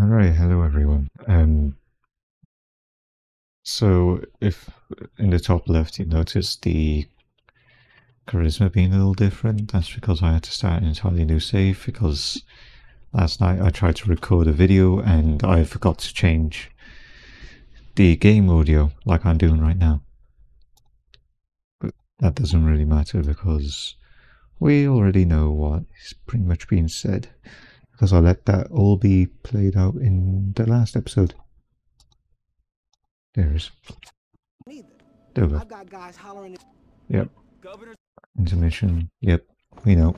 Alright, hello everyone. Um, so, if in the top left you notice the charisma being a little different, that's because I had to start an entirely new save because last night I tried to record a video and I forgot to change the game audio like I'm doing right now. But that doesn't really matter because we already know what is pretty much being said because I'll let that all be played out in the last episode. There is. There we go. I've got guys hollering. Yep. Intermission. Yep. We know.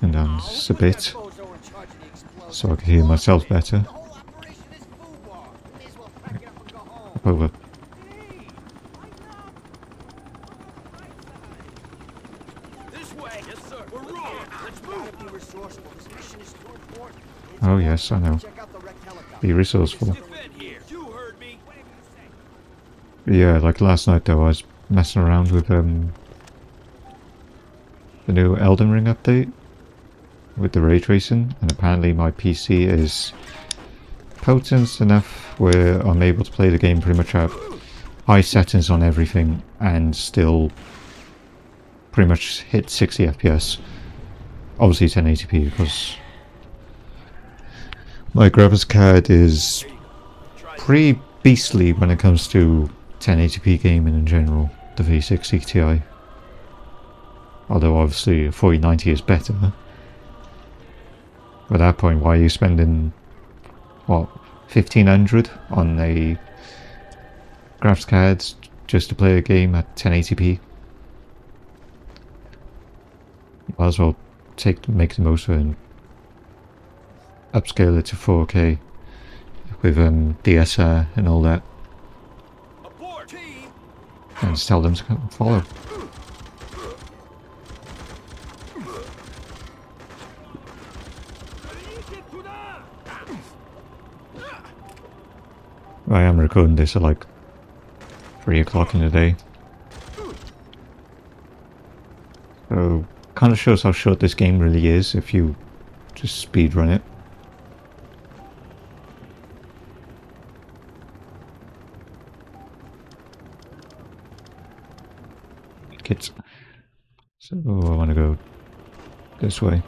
And down just a bit so I can hear myself better. Up over. This way. Yes, sir. We're rolling. Let's move. Be resourceful. This mission is too important. Oh yes, I know. Check out the wrecked helicopter. Be resourceful. Defend here. You heard me. Yeah, like last night though, I was messing around with um the new Elden Ring update with the ray tracing, and apparently my PC is potent enough where I'm able to play the game pretty much at high settings on everything and still pretty much hit 60 FPS. Obviously 1080p because my graphics card is pretty beastly when it comes to 1080p gaming in general, the 3060 Ti. Although obviously 4090 is better. At that point, why are you spending, what, 1500 on a graphics card just to play a game at 1080p? Might as well take make the most of it and upscale it to 4K with um, DSR and all that. And just tell them to come follow. I am recording this at like 3 o'clock in the day. So, kind of shows how short this game really is if you just speed run it. Kids. So, I want to go this way.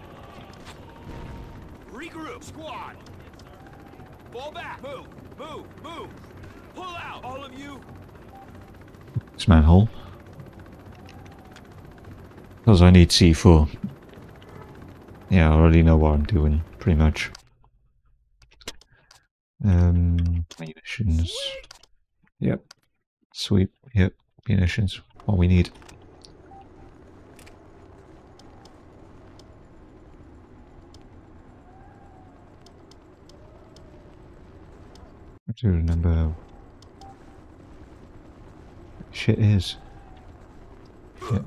Regroup. Squad. Fall back. Move. Move. Move. Pull out. All of you. This manhole. Because I need C4. Yeah, I already know what I'm doing, pretty much. Um, munitions. Yep. Sweep. Yep. Munitions. What we need. Do remember shit is. Yep.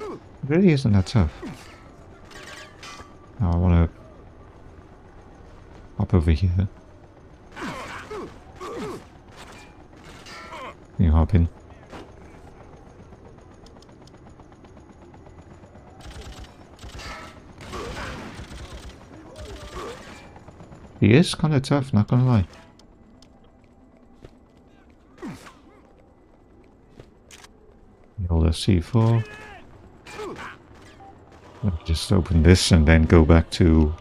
It really isn't that tough. I want to hop over here. You hop in? He is kind of tough, not gonna lie. Roll a C4. Let me just open this and then go back to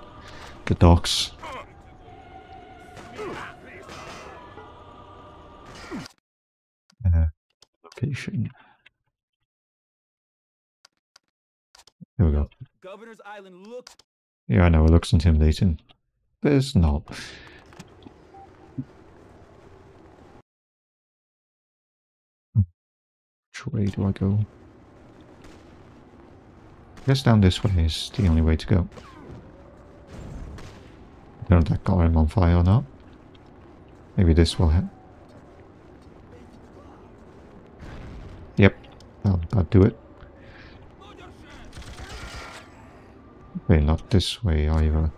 the docks. Uh, location. There we go. Governor's Island look. Yeah, I know, it looks intimidating. It's not. Which way do I go? I guess down this way is the only way to go. I don't know if that got him on fire or not. Maybe this will help. Yep, that'll, that'll do it. Wait, not this way either.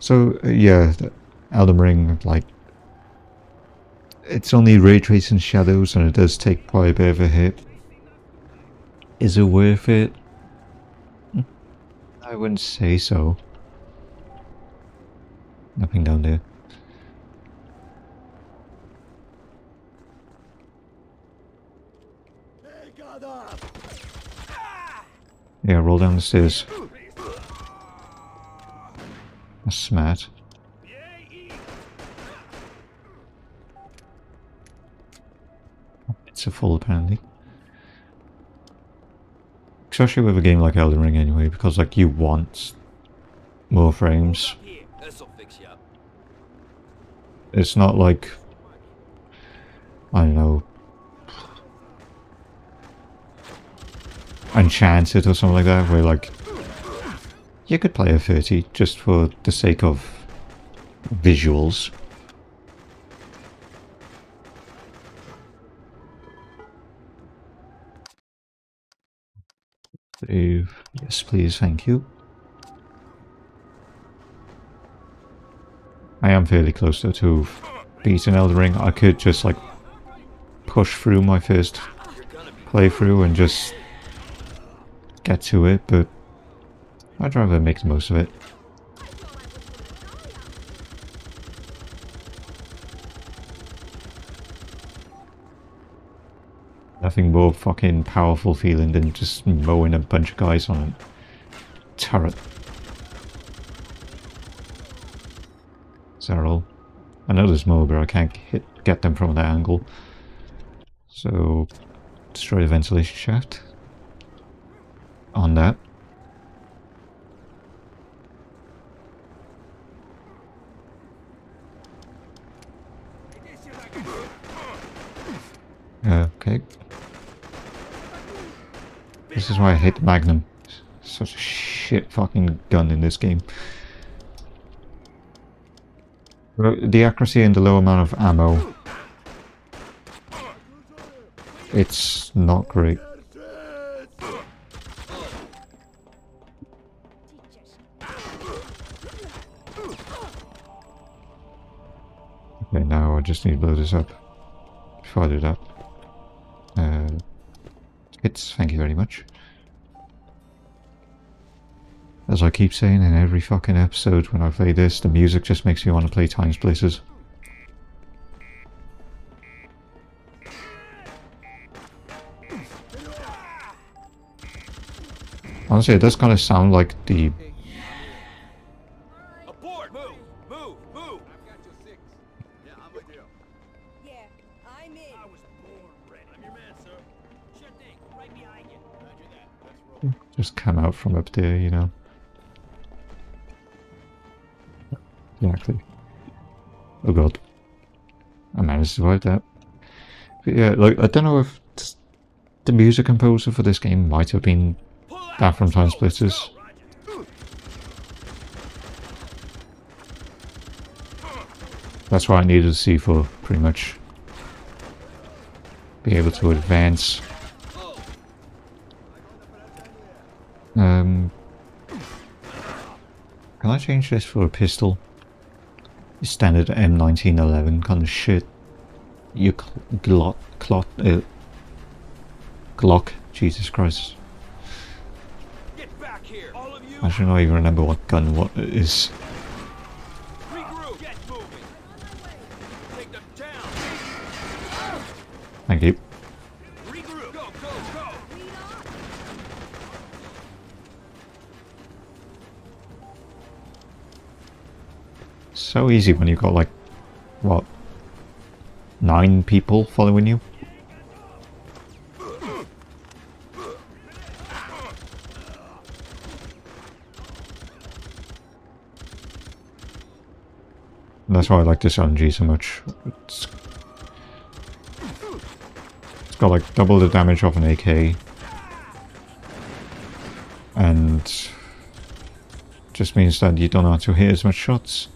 So, uh, yeah, Elden Ring, like, it's only ray tracing shadows and it does take quite a bit of a hit. Is it worth it? I wouldn't say so. Nothing down there. Yeah, roll down the stairs. That's smart. It's a full apparently. Especially with a game like Elden Ring anyway, because like you want more frames. It's not like I don't know Enchanted or something like that, where like you could play a 30 just for the sake of visuals. Yes, please, thank you. I am fairly close though to beating Elden Ring. I could just like push through my first playthrough and just get to it, but I'd rather make most of it. Nothing more fucking powerful feeling than just mowing a bunch of guys on a turret. All? I know there's more, but I can't hit, get them from that angle. So, destroy the ventilation shaft. On that. Okay. This is why I hate the Magnum. Such a shit fucking gun in this game. The accuracy and the low amount of ammo. It's not great. Okay, now I just need to blow this up. Before I do that. Uh, thank you very much. As I keep saying in every fucking episode when I play this, the music just makes me want to play TimeSplitters. Honestly, it does kind of sound like the... Aboard! Move! Move! Move! Yeah, I'm with you. Yeah, I'm in. I was born ready. I'm your man, sir. Sure thing. Right behind you. Roger that. Let's just come out from up there, you know. Exactly. Oh god. I managed to survive that. But yeah, like, I don't know if the music composer for this game might have been that from TimeSplitters. That's what I needed to see for pretty much be able to advance. Um, can I change this for a pistol? Standard M1911 kind of shit. You glot, clot, uh, Glock, Jesus Christ. Get back here! All of you! I should not even remember what gun what it is. Regroup! Get moving! Take them down! Thank you. So easy when you've got like, what, nine people following you? That's why I like this LMG so much. It's, it's got like double the damage of an AK. And just means that you don't have to hit as much shots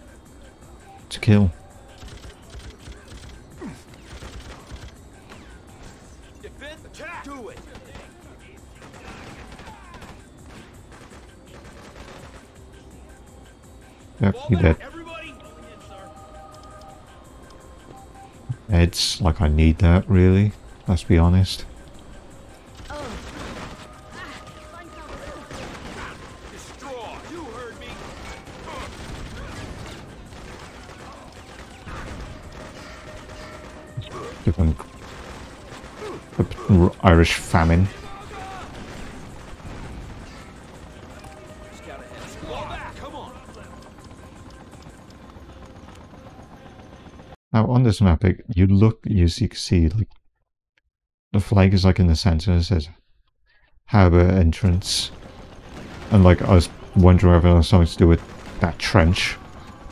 to kill. Yep, you dead. It's like I need that really. Let's be honest. Irish famine. Now on this map, you look, you see, like the flag is like in the center. It says harbor entrance, and like I was wondering whether it has something to do with that trench.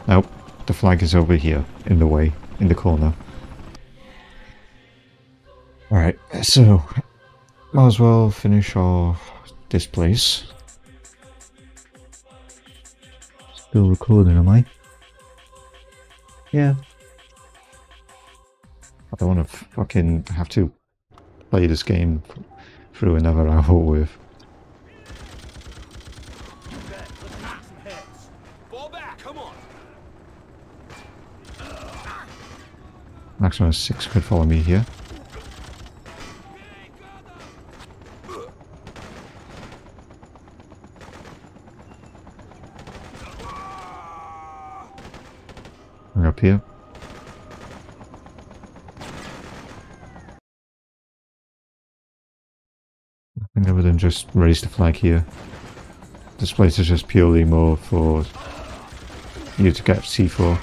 Nope, the flag is over here in the way, in the corner. Alright, so might as well finish off this place. Still recording, am I? Yeah. I don't want to fucking have to play this game through another hour with. Fall back. Come on. Maximum six could follow me here. Here. Nothing other than just raise the flag here. This place is just purely more for you to get C4.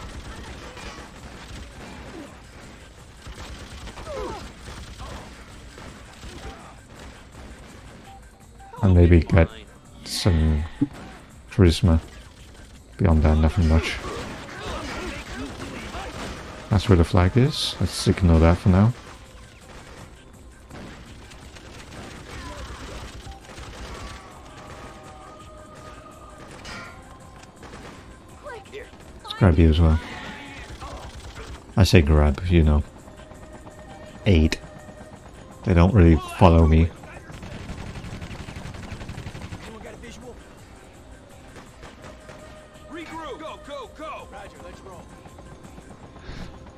And maybe get some charisma. Beyond that, nothing much. That's where the flag is. Let's ignore that for now. Let's grab you as well. I say grab, you know. Aid. They don't really follow me.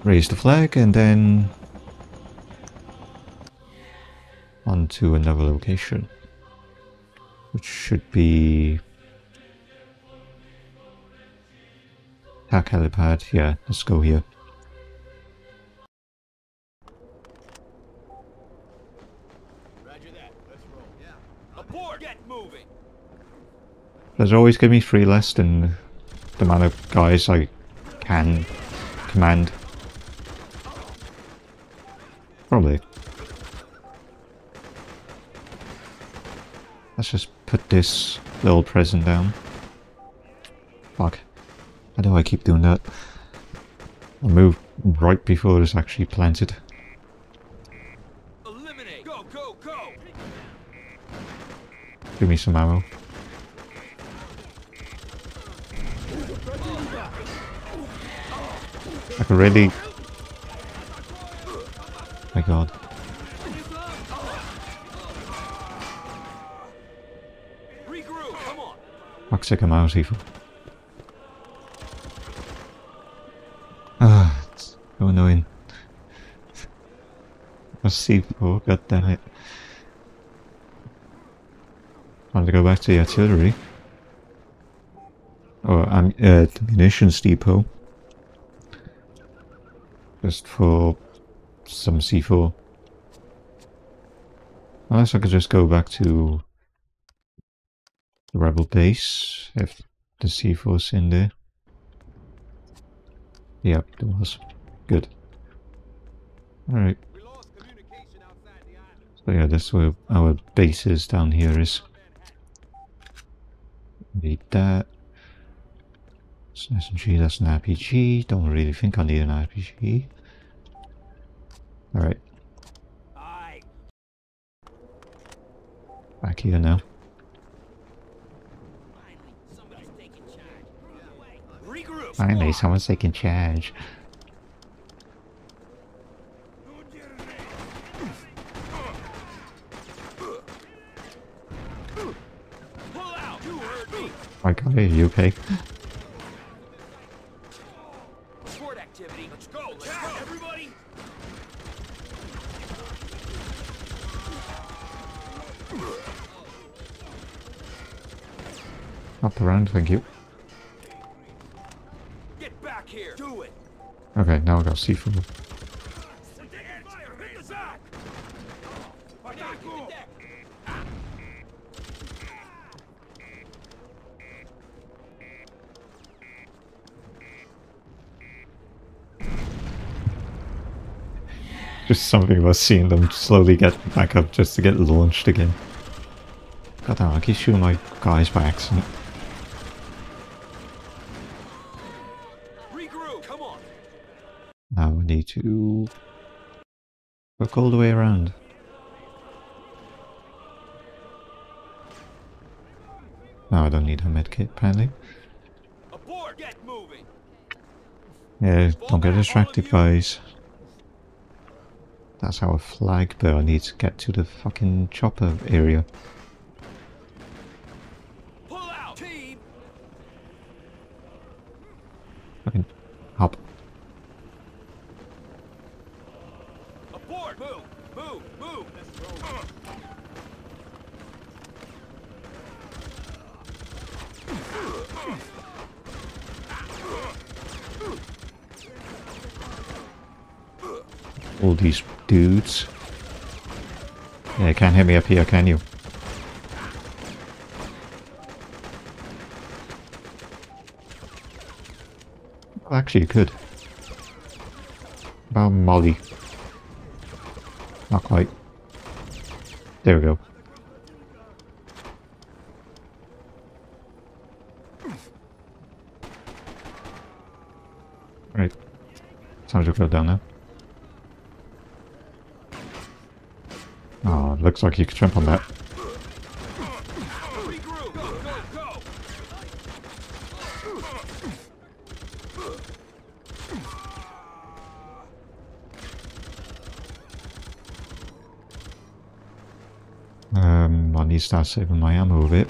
Raise the flag and then on to another location. Which should be Attack helipad. Yeah, let's go here. Roger that. Let's roll. Yeah. Abort. Get moving. Does it always give me three less than the amount of guys I can command? Probably. Let's just put this little present down. Fuck. How do I keep doing that? I move right before it's actually planted. Eliminate. Go, go, go. Give me some ammo. I could really... My god. Regroup. Come on. Fuck's sake, I'm out even. Ah, it's so annoying. See, oh, god damn it. Want to go back to the artillery? Or um, uh, the munitions depot. Just for some C4. Unless I could just go back to the rebel base, if the C4's in there. Yep, there was. Good. Alright, so yeah, that's where our base is down here is. Need that. It's an SMG, that's an RPG. Don't really think I need an RPG. Alright, back here now. Somebody's taking charge. Regroup. Finally, someone's taking charge. Pull out. You heard me. My god, are you okay? Sport activity. Let's go. Let's go. Everybody. Thank you. Get back here. Do it. Okay, now I got C4. We're taking fire. Just something about seeing them slowly get back up just to get launched again. God damn, I keep shooting my guys by accident. Regroup. Come on. Now we need to work all the way around. Now I don't need a medkit apparently. Abort. Get moving. Yeah, don't get distracted guys. That's our flag, but I need to get to the fucking chopper area. Pull out. Team. Fucking hop. Abort. Move. Move. Move. All these dudes. Yeah, you can't hit me up here, can you? Well, actually, you could. About Molly. Not quite. There we go. Right. Time to go down now. Oh, it looks like you could jump on that. Um, I need to start saving my ammo a bit.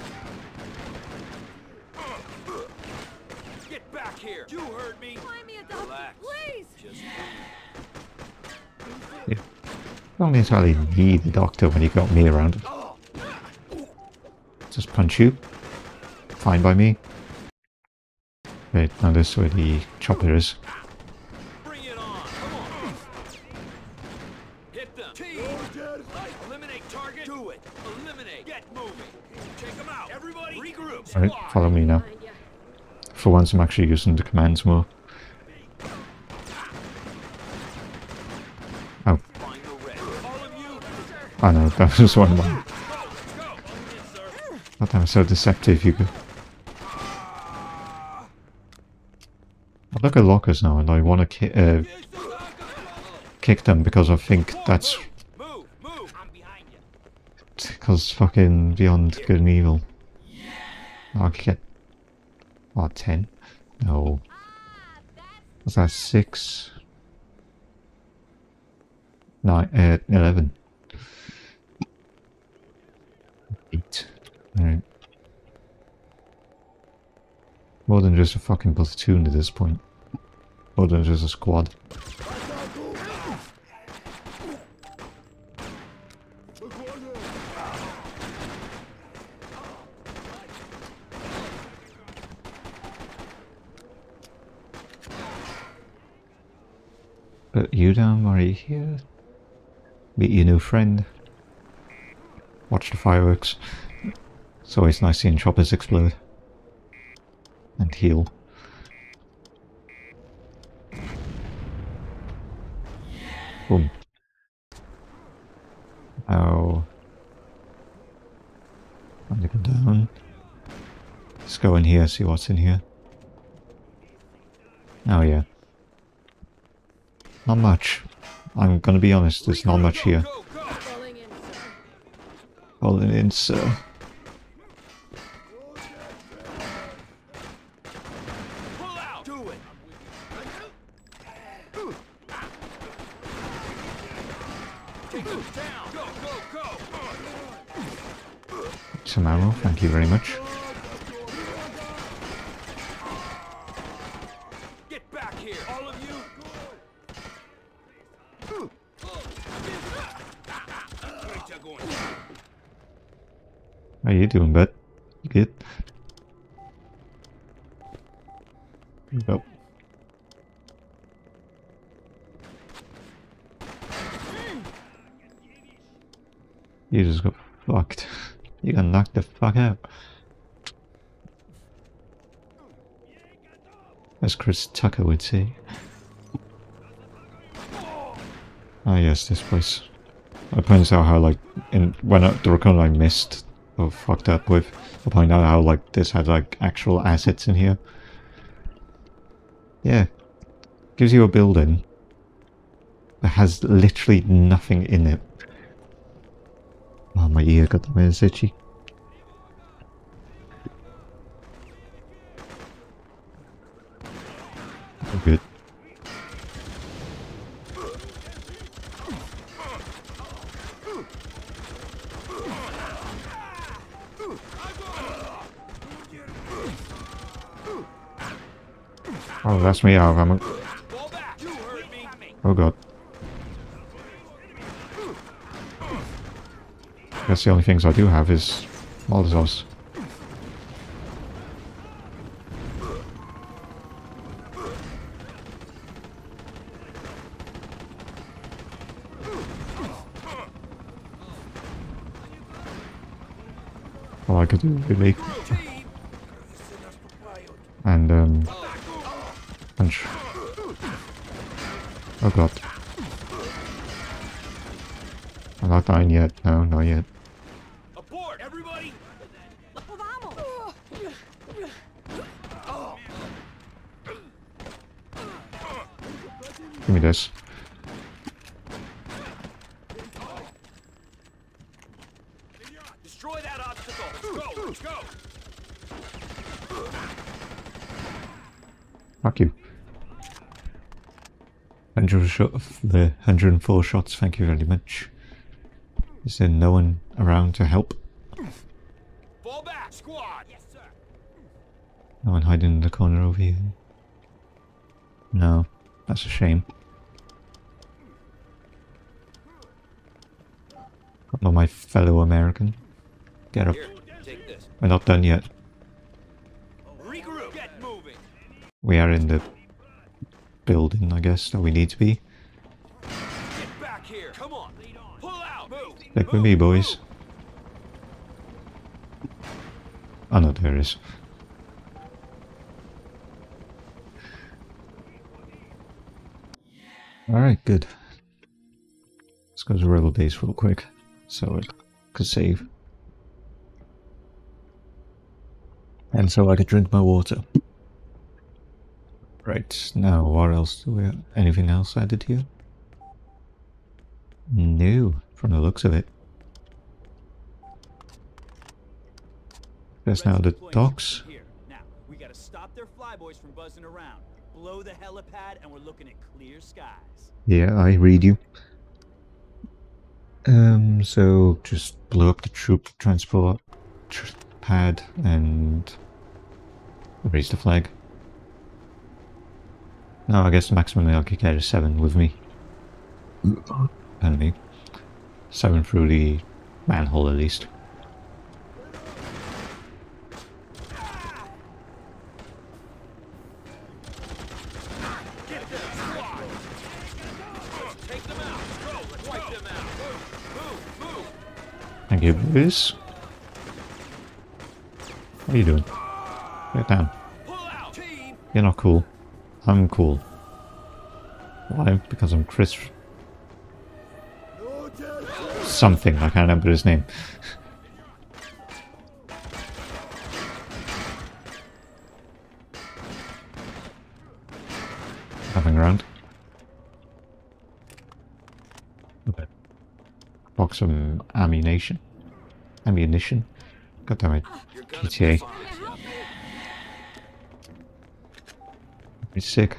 Don't entirely need the doctor when you've got me around. Just punch you. Fine by me. Wait, now this is where the chopper is. bring it on. Come on. Hit them. Team. Eliminate target. Do it. Eliminate. Get moving. Take them out. Everybody. Regroup. Alright, follow me now. For once I'm actually using the commands more. Oh, Find the red. All of you. I know, that was one of mine. God so deceptive you could... I look at lockers now and I want to ki uh, kick them because I think that's because fucking beyond good and evil. I could get oh, 10? No. Was that 6? Nine, uh, 11. Alright. More than just a fucking platoon at this point. More than just a squad. But you down right here. Meet your new friend. Watch the fireworks. It's always nice seeing choppers explode. And heal. Boom. Oh. Time to go down. Let's go in here, see what's in here. Oh yeah. Not much. I'm gonna be honest, there's not much here. Falling in, sir. Falling in, sir. Pull out. Do it. Take them down. Go. Go. Go. Some ammo, thank you very much. Get back here. All of you. How are you doing, bud? You good? Go. You just got fucked. You got knocked the fuck out. As Chris Tucker would say. Ah yes, this place. I pointed out how like in when I, the record I missed or fucked up with, I point out how like this had like actual assets in here. Yeah. Gives you a building that has literally nothing in it. Oh, my ear got the minutes itchy. Oh, good. Oh, that's me out of ammo. Oh god. Guess the only things I do have is Molotovs. All I could do really. And um punch. Oh god. I'm not dying yet. No, not yet. Abort, everybody. Vamos! Give me this. Destroy that obstacle. Let's go. Let's go. Fuck you. 100 shot, the 104 shots, thank you very much. Is there no one around to help? Fall back, squad. Yes, sir. No one hiding in the corner over here? No, that's a shame. Come on, my fellow American. Get up. Here, take this. We're not done yet. Regroup. Get moving. We are in the building, I guess, that we need to be. Get back here. Come on. Pull out. Move. Stick with me, boys. Oh no, there it is. Alright, good. Let's go to Rebel Base real quick, so I could save. And so I could drink my water. Right, now what else do we have? Anything else added here? No, from the looks of it. There's now the docks. Now, we gotta stop their flyboys from buzzing around. Blow the helipad, and we're looking at clear skies. Yeah, I read you. Um, so just blow up the troop transport tr pad and raise the flag. No, I guess the maximum I could get is seven with me. Apparently. Seven through the manhole at least. Get them, squad. Let's take them out. Let's go. Let's wipe them out. Move. Move. Move. Thank you. What are you doing? Get down. You're not cool. I'm cool. Why? Because I'm Chris. Something, I can't remember his name. Nothing around. Okay. Box of ammunition. Ammunition. God damn it. GTA. be sick.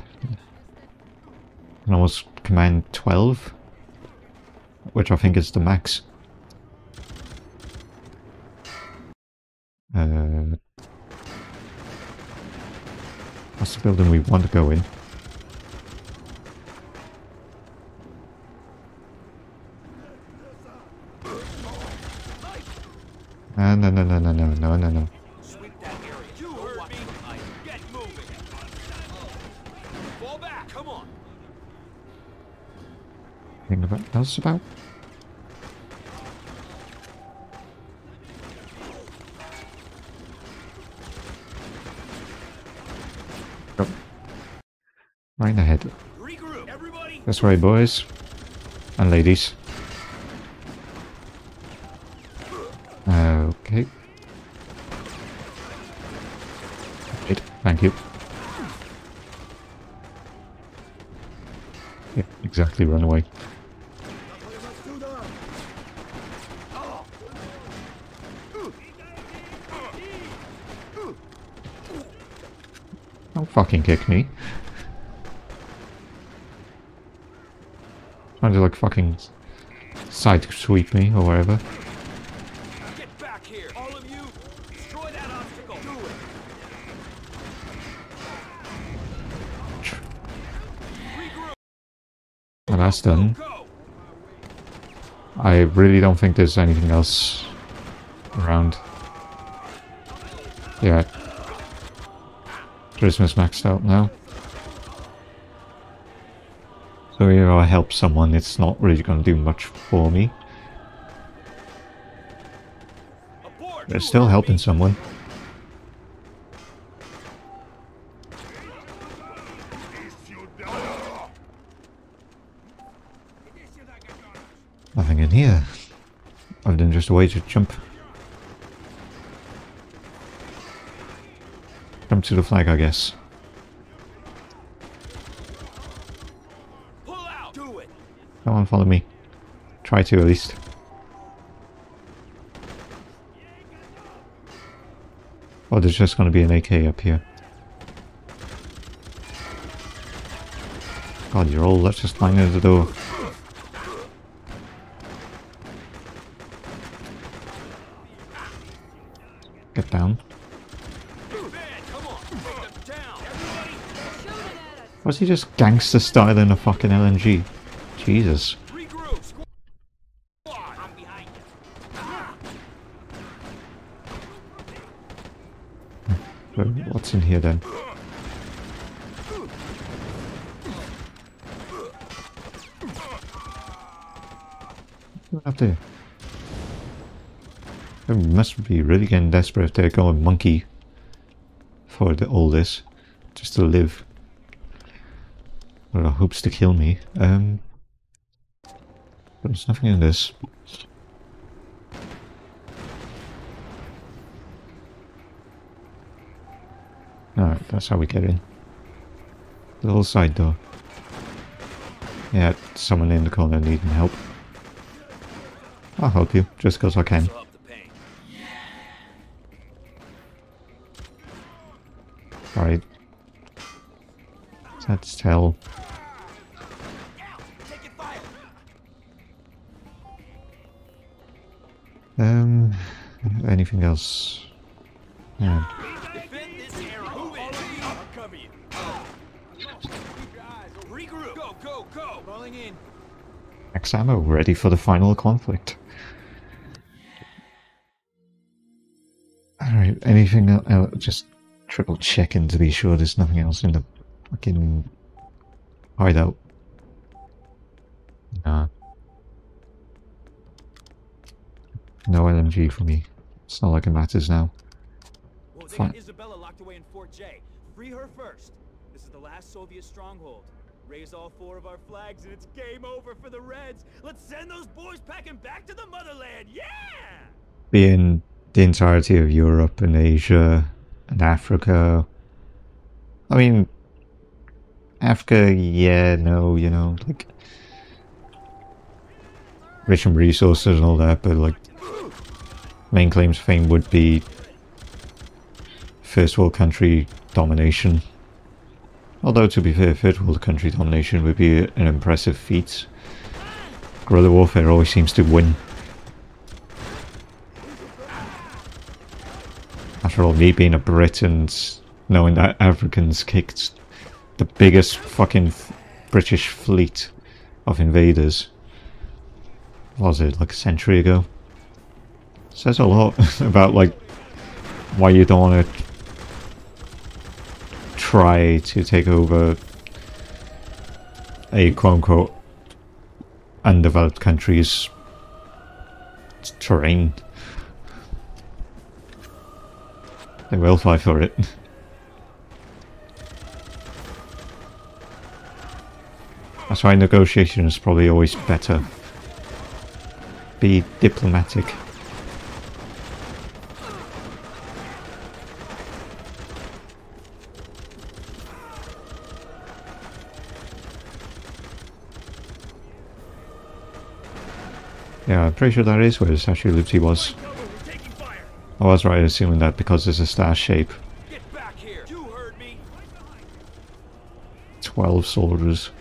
And almost command 12, which I think is the max. Uh, that's the building we want to go in. No, no, no, no, no, no, no, no, no. Else about? Go. Right ahead. That's right, boys. And ladies. Thank you. Yeah, exactly, run away. Don't fucking kick me. Trying to like fucking side sweep me or whatever. Get back here. All of you. Destroy that obstacle. Do it. Regroup. Done. I really don't think there's anything else around. Yeah. Charisma's maxed out now. So if I help someone, it's not really going to do much for me. But it's still helping someone. Nothing in here. Other than just a way to jump. Jump to the flag, I guess. Pull out. Do it. Come on, follow me. Try to, at least. Oh, there's just going to be an AK up here. God, you're all let's just lying at the door. Get down. Man, come on. Take them down. Everybody. Shooting at us. Was he just gangster style in a fucking LMG? Jesus. Hmm. But What's in here then? What up there? They must be really getting desperate if they're going monkey for the, all this, just to live. Well, hopes to kill me. Um, there's nothing in this. Alright, that's how we get in. Little side door. Yeah, someone in the corner needing help. I'll help you, just because I can. The. Alright. That's tell. Go. Falling in. Max ammo, ready for the final conflict. Alright, anything else? Just triple checking to be sure there's nothing else in the fucking hideout. Nah. No LMG for me. It's not like it matters now. Well, they Fine. got Isabella locked away in Fort Jay. Free her first. This is the last Soviet stronghold. Raise all four of our flags and it's game over for the Reds. Let's send those boys packing back to the motherland. Yeah! being the entirety of Europe and Asia and Africa. I mean, Africa, yeah, no, you know, like rich in resources and all that, but like main claims fame would be first world country domination. Although to be fair, third world country domination would be an impressive feat. Guerrilla warfare always seems to win. After all, me being a Brit and knowing that Africans kicked the biggest fucking British fleet of invaders, what was it, like a century ago? Says a lot about, like, why you don't want to try to take over a quote-unquote undeveloped country's terrain. They will fight for it. That's why negotiation is probably always better. Be diplomatic. Yeah, I'm pretty sure that is where the Statue of Liberty was. I was right assuming that because it's a star shape. Get back here. You heard me. 12 soldiers.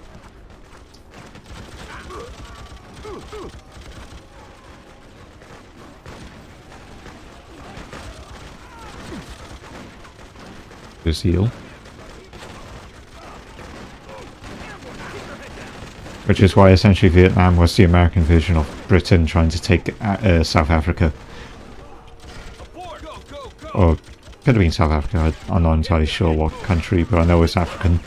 Just heal. Which is why essentially Vietnam was the American version of Britain trying to take uh, uh, South Africa. Or could have been South Africa, I'm not entirely sure what country, but I know it's African.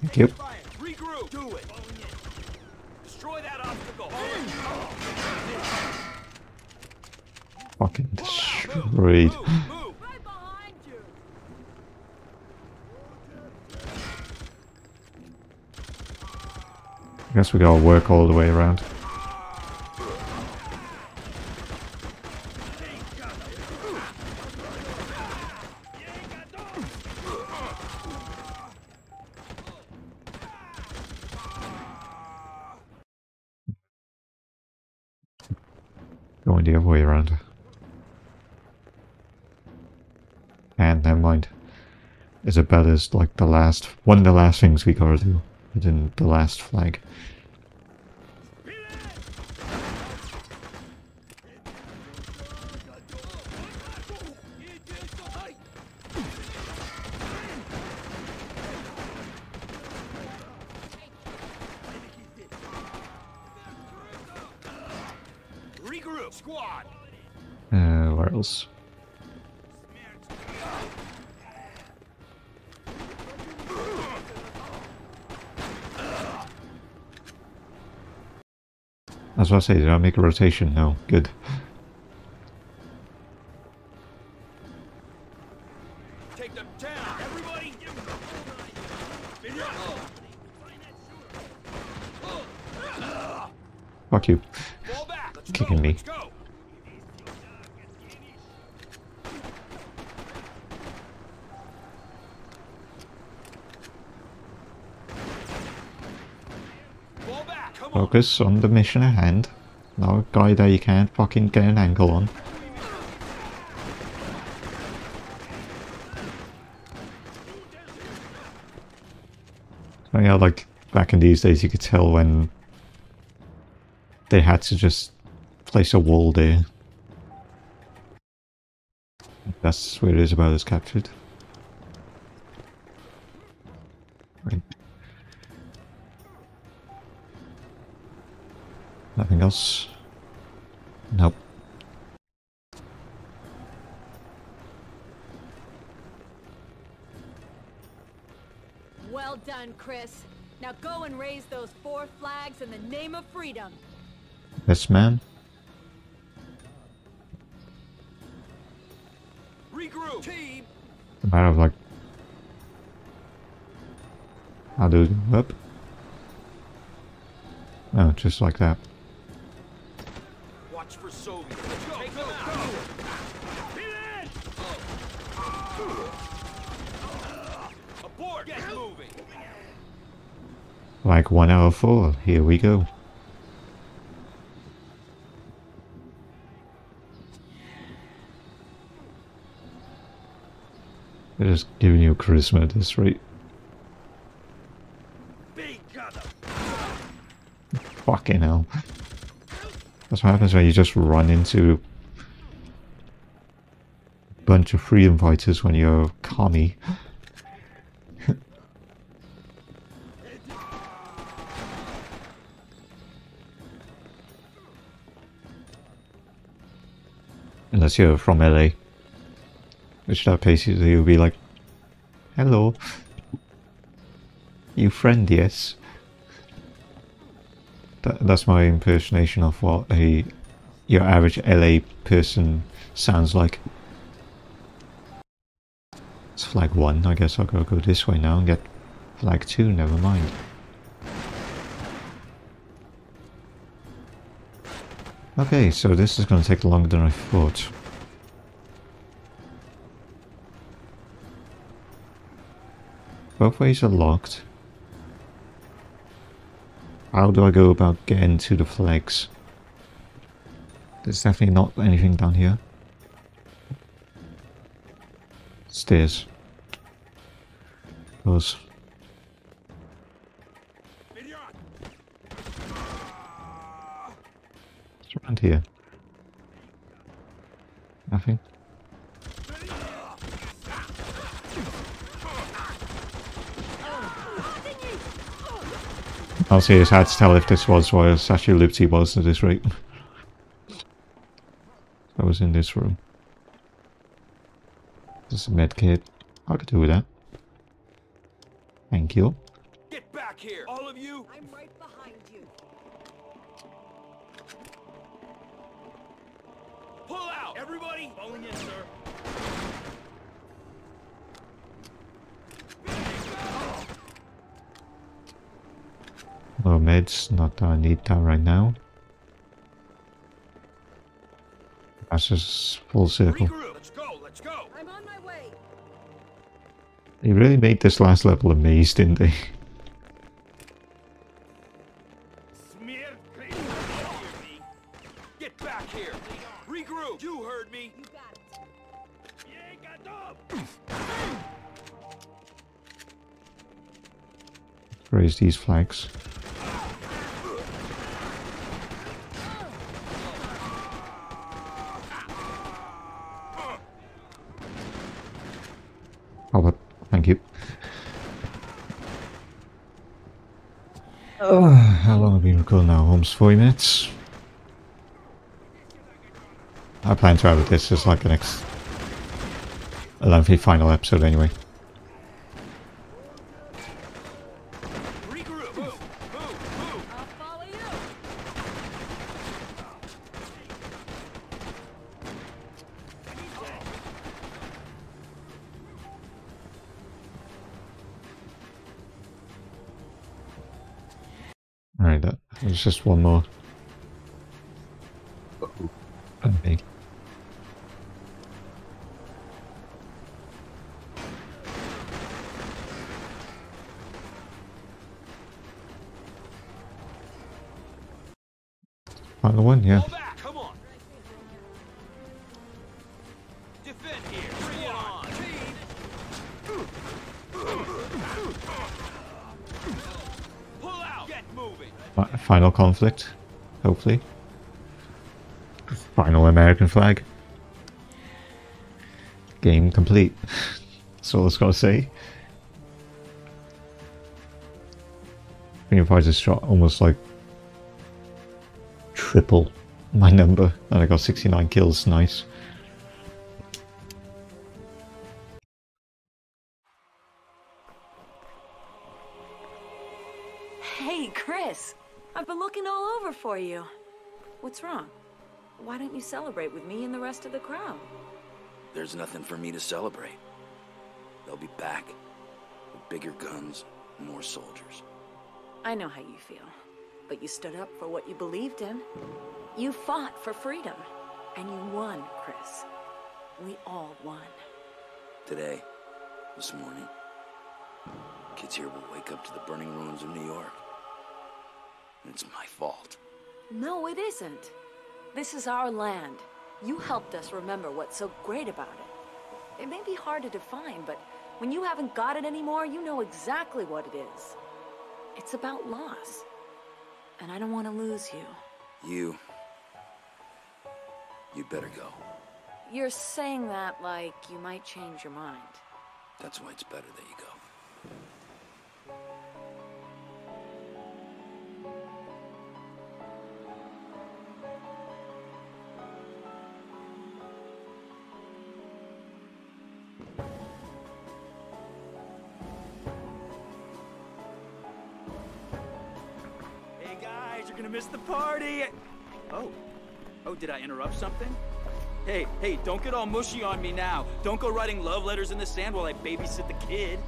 Thank you. Fucking destroyed. Move, move. Right behind you. I guess we gotta work all the way around. Going the other way around. And never mind. Isabella's like the last, one of the last things we gotta do. Within the last flag. Regroup. Squad. Uh, where else? I what I say, did I make a rotation? No. Good. Take them down. Everybody. Spin it up. Fuck you. Fall back. Let's Kicking me. Let's go. Fall back. Come on. Focus on the mission at hand. Not a guy that you can't fucking get an angle on. Yeah, like back in these days you could tell when they had to just place a wall there. That's where about is captured. Nothing else? Nope. Well done, Chris. Now go and raise those four flags in the name of freedom. Yes, ma'am. Regroup. Team. A matter of like. How do it go up? No, oh, just like that. Watch for Soviets. Let's go. Take them out. Abort. Get moving. Like one hour four. Here we go. They're just giving you charisma at this rate. Fucking hell. That's what happens when you just run into a bunch of freedom fighters when you're commie. Unless you're from LA. Which that basically will be like, Hello. You friend, yes? That, that's my impersonation of what a your average LA person sounds like. It's flag one. I guess I'll go go this way now and get Flag 2, never mind. Okay, so this is going to take longer than I thought. Both ways are locked. How do I go about getting to the flags? There's definitely not anything down here. Stairs. Those. It's around here. Nothing. Oh, Honestly, it's hard to tell if this was where Statue of Liberty was at this rate. I was in this room. This is a med kit. I could do with that. Thank you. Get back here, all of you! I'm right behind Pull out, everybody! Falling in, sir. No meds, not that I need that right now. That's just full circle. Let's go. Let's go. I'm on my way. They really made this last level a maze, didn't they? Raise these flags. Oh, but thank you. Oh, how long have we been recording now? Almost 40 minutes. I plan to have this as like an ex a lengthy final episode anyway. There's just one more. Conflict, hopefully. Final American flag. Game complete. That's all it's got to say. Freedom Fighters shot almost like triple my number, and I got 69 kills. Nice. What's wrong? Why don't you celebrate with me and the rest of the crowd? There's nothing for me to celebrate. They'll be back with bigger guns, more soldiers. I know how you feel, but you stood up for what you believed in. You fought for freedom, and you won, Chris. We all won. Today, this morning, kids here will wake up to the burning ruins of New York. And it's my fault. No, it isn't. This is our land. You helped us remember what's so great about it. It may be hard to define, but when you haven't got it anymore, you know exactly what it is. It's about loss. And I don't want to lose you. You. You better go. You're saying that like you might change your mind. That's why it's better that you go. Did I interrupt something? Hey, hey, don't get all mushy on me now. Don't go writing love letters in the sand while I babysit the kid.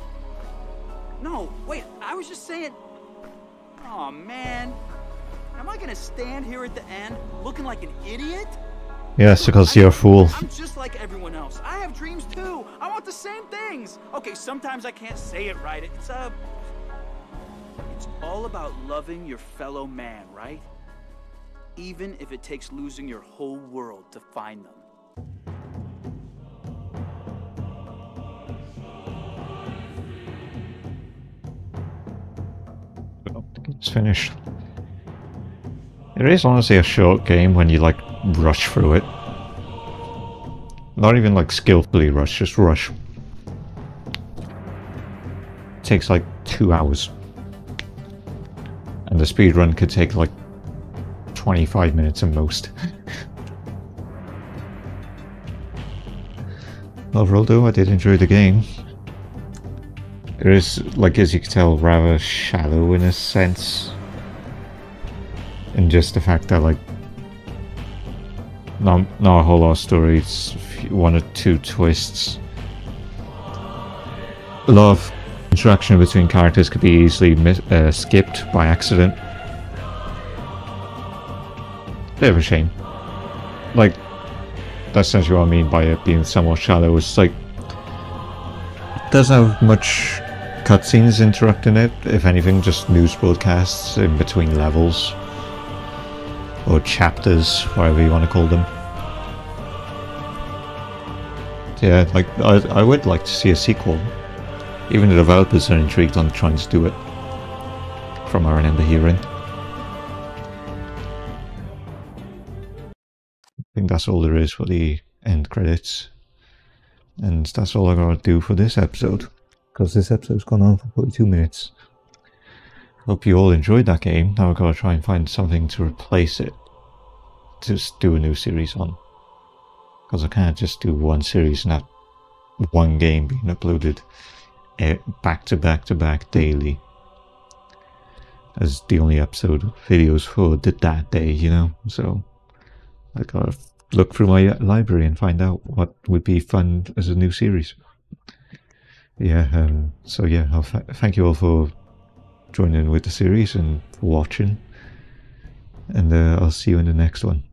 No, wait, I was just saying. Oh man. Am I gonna stand here at the end looking like an idiot? Yes, because you're a fool. I'm just like everyone else. I have dreams too. I want the same things. Okay, sometimes I can't say it right. It's uh It's all about loving your fellow man, right? Even if it takes losing your whole world to find them. It's finished. It is honestly a short game when you like rush through it. Not even like skillfully rush, just rush. It takes like two hours. And the speed run could take like 25 minutes at most. Overall though, I did enjoy the game. It is, like as you can tell, rather shallow in a sense. And just the fact that like not, not a whole lot of story, it's one or two twists. A lot of interaction between characters could be easily uh, skipped by accident. Bit of a shame. Like, that's essentially what I mean by it being somewhat shallow. It's like, doesn't have much cutscenes interrupting it. If anything, just news broadcasts in between levels. Or chapters, whatever you want to call them. Yeah, like, I, I would like to see a sequel. Even the developers are intrigued on trying to do it. From what I remember hearing. Think that's all there is for the end credits. And that's all I gotta do for this episode. Because this episode's gone on for 42 minutes. Hope you all enjoyed that game. Now I've got to try and find something to replace it. To do a new series on. Because I can't just do one series and have one game being uploaded eh, back to back to back daily. As the only episode videos for did that day, you know? So I gotta look through my library and find out what would be fun as a new series. Yeah, um, so yeah, thank you all for joining with the series and for watching. And uh, I'll see you in the next one.